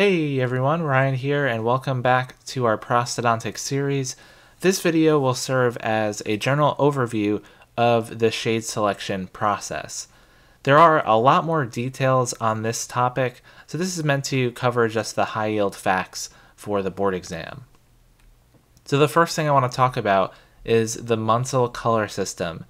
Hey everyone, Ryan here, and welcome back to our prosthodontic series. This video will serve as a general overview of the shade selection process. There are a lot more details on this topic, so this is meant to cover just the high yield facts for the board exam. So the first thing I want to talk about is the Munsell color system.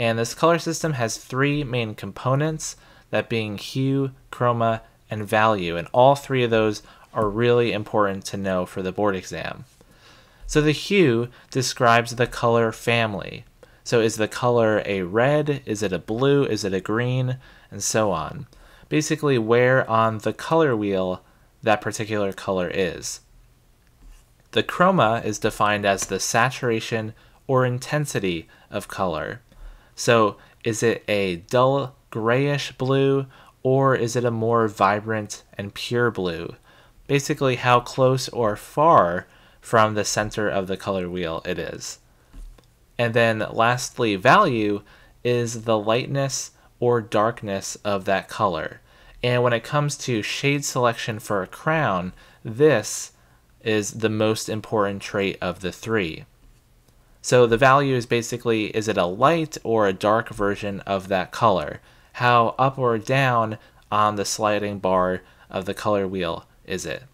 And this color system has three main components, that being hue, chroma, and value, and all three of those are really important to know for the board exam. So the hue describes the color family. So is the color a red, is it a blue, is it a green, and so on. Basically where on the color wheel that particular color is. The chroma is defined as the saturation or intensity of color. So is it a dull grayish blue or is it a more vibrant and pure blue? Basically, how close or far from the center of the color wheel it is. And then lastly, value is the lightness or darkness of that color. And when it comes to shade selection for a crown, this is the most important trait of the three. So the value is basically, is it a light or a dark version of that color? How up or down on the sliding bar of the color wheel is it.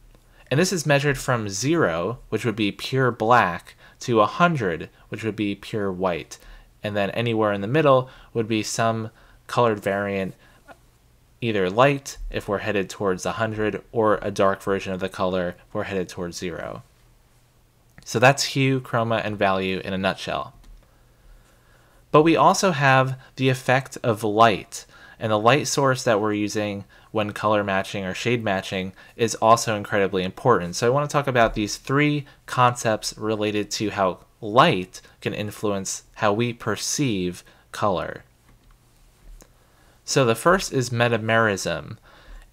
And this is measured from 0, which would be pure black, to 100, which would be pure white. And then anywhere in the middle would be some colored variant, either light if we're headed towards 100, or a dark version of the color if we're headed towards 0. So that's hue, chroma, and value in a nutshell. But we also have the effect of light. And the light source that we're using when color matching or shade matching is also incredibly important. So I want to talk about these three concepts related to how light can influence how we perceive color. So the first is metamerism.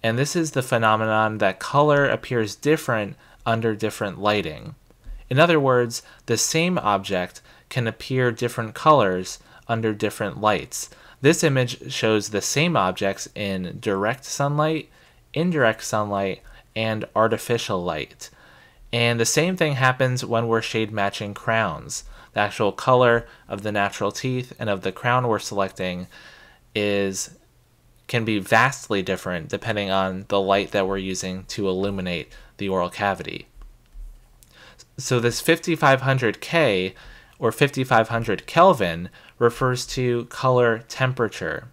And this is the phenomenon that color appears different under different lighting. In other words, the same object can appear different colors under different lights. This image shows the same objects in direct sunlight, indirect sunlight, and artificial light. And the same thing happens when we're shade matching crowns. The actual color of the natural teeth and of the crown we're selecting is can be vastly different depending on the light that we're using to illuminate the oral cavity. So this 5500K or 5500 Kelvin refers to color temperature.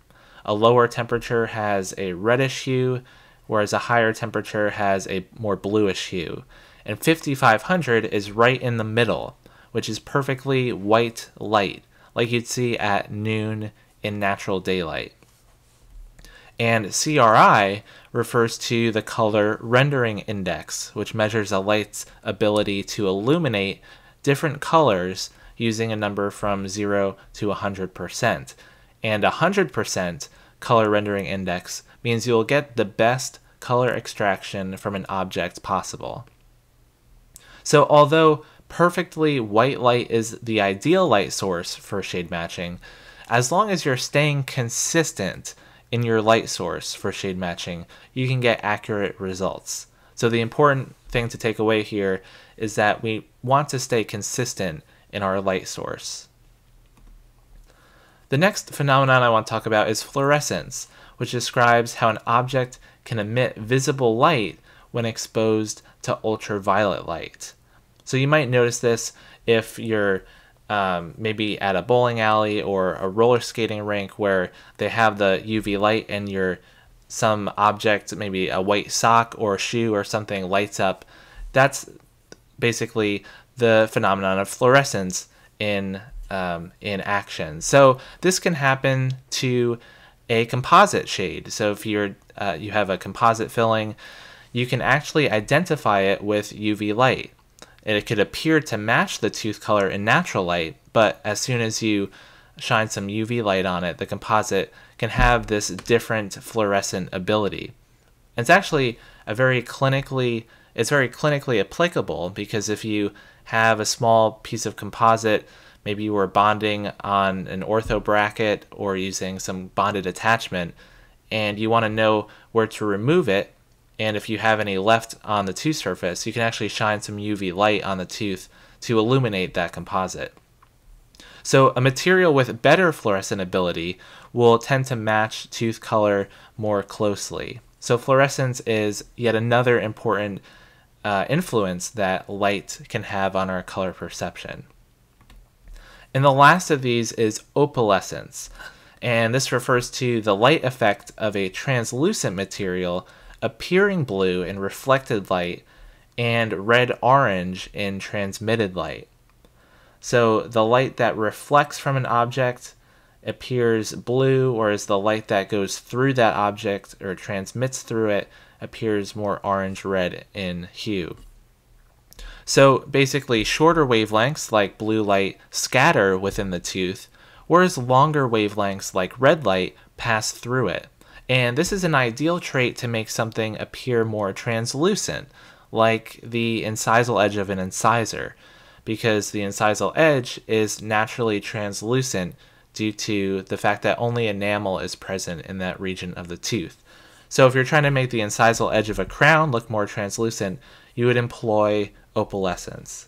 A lower temperature has a reddish hue, whereas a higher temperature has a more bluish hue. And 5500 is right in the middle, which is perfectly white light, like you'd see at noon in natural daylight. And CRI refers to the color rendering index, which measures a light's ability to illuminate different colors using a number from 0 to 100%. And 100% color rendering index means you'll get the best color extraction from an object possible. So although perfectly white light is the ideal light source for shade matching, as long as you're staying consistent in your light source for shade matching, you can get accurate results. So the important thing to take away here is that we want to stay consistent in our light source. The next phenomenon I want to talk about is fluorescence, which describes how an object can emit visible light when exposed to ultraviolet light. So you might notice this if you're um, maybe at a bowling alley or a roller skating rink where they have the UV light and your some object, maybe a white sock or a shoe or something lights up. That's basically the phenomenon of fluorescence in um, in action. So this can happen to a composite shade. So if you're uh, you have a composite filling, you can actually identify it with UV light. It could appear to match the tooth color in natural light, but as soon as you shine some UV light on it, the composite can have this different fluorescent ability. It's actually a very clinically it's very clinically applicable because if you have a small piece of composite, maybe you were bonding on an ortho bracket or using some bonded attachment, and you want to know where to remove it, and if you have any left on the tooth surface, you can actually shine some UV light on the tooth to illuminate that composite. So a material with better fluorescent ability will tend to match tooth color more closely. So fluorescence is yet another important uh, influence that light can have on our color perception. And the last of these is opalescence. And this refers to the light effect of a translucent material appearing blue in reflected light and red orange in transmitted light. So the light that reflects from an object appears blue, whereas the light that goes through that object or transmits through it appears more orange red in hue. So basically, shorter wavelengths like blue light scatter within the tooth, whereas longer wavelengths like red light pass through it. And this is an ideal trait to make something appear more translucent, like the incisal edge of an incisor, because the incisal edge is naturally translucent due to the fact that only enamel is present in that region of the tooth. So if you're trying to make the incisal edge of a crown look more translucent, you would employ opalescence.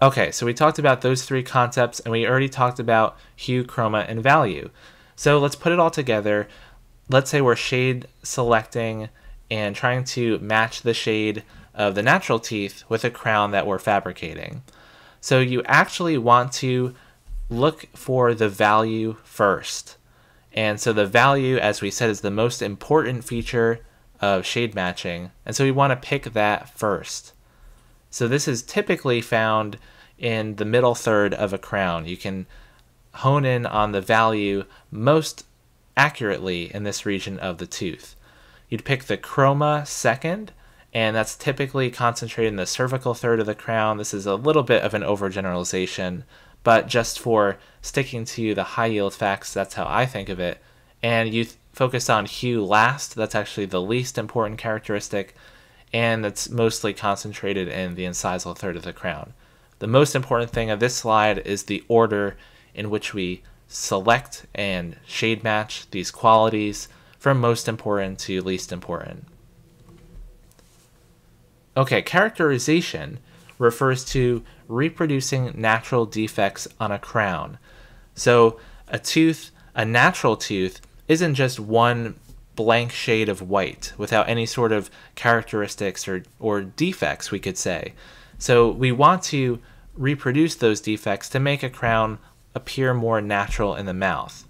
Okay, so we talked about those three concepts and we already talked about hue, chroma, and value. So let's put it all together. Let's say we're shade selecting and trying to match the shade of the natural teeth with a crown that we're fabricating. So you actually want to look for the value first. And so the value, as we said, is the most important feature of shade matching. And so we want to pick that first. So this is typically found in the middle third of a crown. You can hone in on the value most accurately in this region of the tooth. You'd pick the chroma second, and that's typically concentrated in the cervical third of the crown. This is a little bit of an overgeneralization, but just for sticking to the high yield facts, that's how I think of it. And you th- focus on hue last, that's actually the least important characteristic, and that's mostly concentrated in the incisal third of the crown. The most important thing of this slide is the order in which we select and shade match these qualities from most important to least important. Okay, characterization refers to reproducing natural defects on a crown. So, a tooth, a natural tooth, isn't just one blank shade of white without any sort of characteristics or, or defects, we could say. So, we want to reproduce those defects to make a crown appear more natural in the mouth.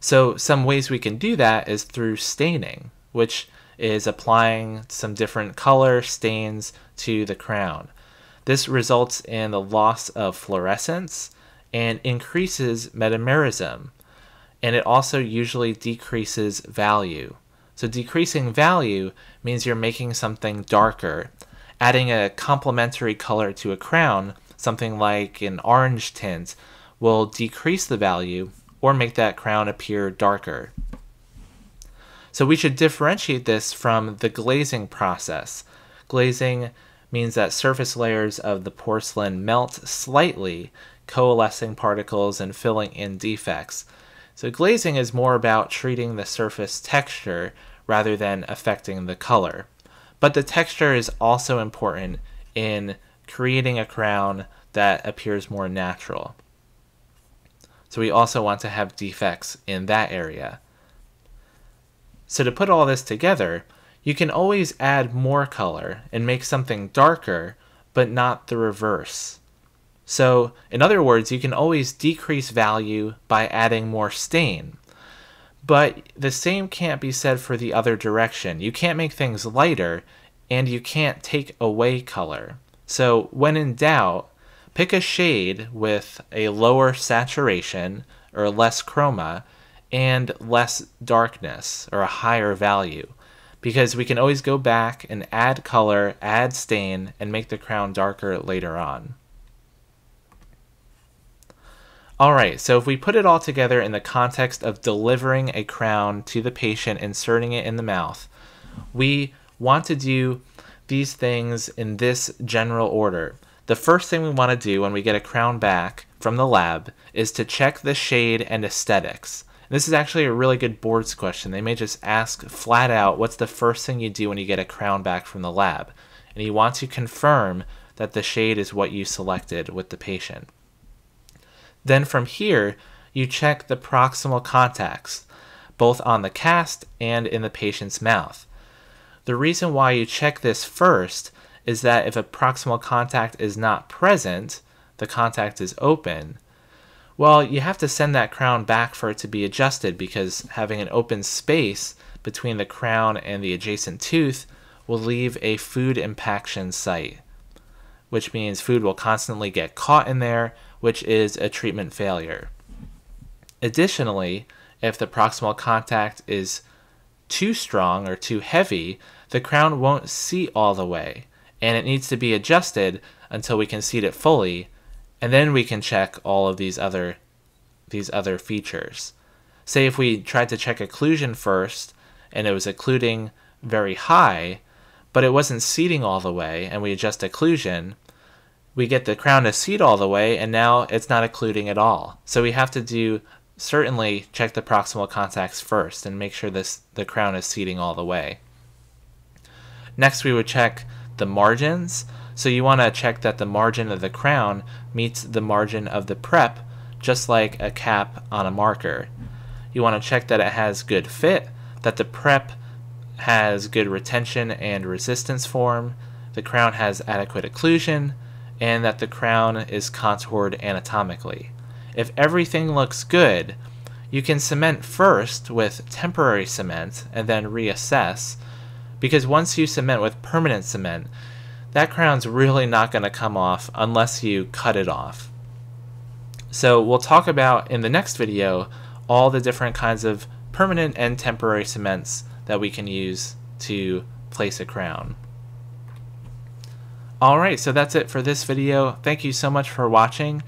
So, some ways we can do that is through staining, which is applying some different color stains to the crown. This results in the loss of fluorescence and increases metamerism, and it also usually decreases value. So, decreasing value means you're making something darker. Adding a complementary color to a crown, something like an orange tint, will decrease the value or make that crown appear darker. So we should differentiate this from the glazing process. Glazing means that surface layers of the porcelain melt slightly, coalescing particles and filling in defects. So glazing is more about treating the surface texture rather than affecting the color. But the texture is also important in creating a crown that appears more natural. So we also want to have defects in that area. So to put all this together, you can always add more color and make something darker, but not the reverse. So, in other words, you can always decrease value by adding more stain. But the same can't be said for the other direction. You can't make things lighter, and you can't take away color. So, when in doubt, pick a shade with a lower saturation or less chroma and less darkness or a higher value because we can always go back and add color, add stain, and make the crown darker later on. Alright, so if we put it all together in the context of delivering a crown to the patient, inserting it in the mouth, we want to do these things in this general order. The first thing we want to do when we get a crown back from the lab is to check the shade and aesthetics This is actually a really good boards question. They may just ask flat out, what's the first thing you do when you get a crown back from the lab? And you want to confirm that the shade is what you selected with the patient. Then from here, you check the proximal contacts, both on the cast and in the patient's mouth. The reason why you check this first is that if a proximal contact is not present, the contact is open, well, you have to send that crown back for it to be adjusted because having an open space between the crown and the adjacent tooth will leave a food impaction site, which means food will constantly get caught in there, which is a treatment failure. Additionally, if the proximal contact is too strong or too heavy, the crown won't seat all the way, and it needs to be adjusted until we can seat it fully and then we can check all of these other these other features. Say if we tried to check occlusion first and it was occluding very high, but it wasn't seating all the way and we adjust occlusion, we get the crown to seat all the way and now it's not occluding at all. So we have to do certainly check the proximal contacts first and make sure this the crown is seating all the way. Next we would check the margins. So you want to check that the margin of the crown meets the margin of the prep, just like a cap on a marker. You want to check that it has good fit, that the prep has good retention and resistance form, the crown has adequate occlusion, and that the crown is contoured anatomically. If everything looks good, you can cement first with temporary cement and then reassess, because once you cement with permanent cement, that crown's really not going to come off unless you cut it off. So we'll talk about in the next video all the different kinds of permanent and temporary cements that we can use to place a crown. Alright, so that's it for this video. Thank you so much for watching.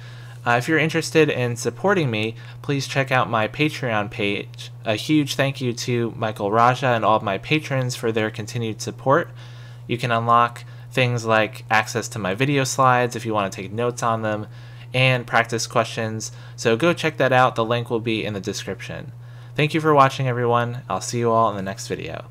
Uh, if you're interested in supporting me, please check out my Patreon page. A huge thank you to Michael Raja and all of my patrons for their continued support. You can unlock things like access to my video slides if you want to take notes on them, and practice questions. So go check that out. The link will be in the description. Thank you for watching, everyone. I'll see you all in the next video.